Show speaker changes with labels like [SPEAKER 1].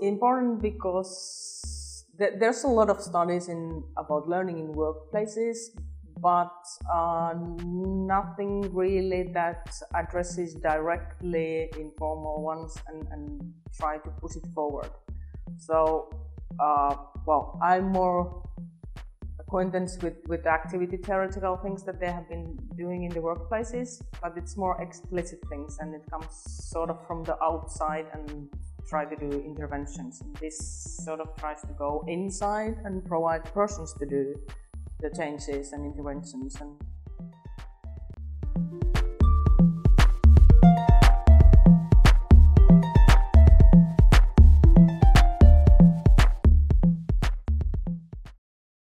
[SPEAKER 1] important because th- there's a lot of studies in about learning in workplaces, but uh, nothing really that addresses directly informal ones and, and try to push it forward. So, uh, well, I'm more acquaintance with, with activity theoretical things that they have been doing in the workplaces, but it's more explicit things and it comes sort of from the outside and try to do interventions. This sort of tries to go inside and provide persons to do the changes and interventions and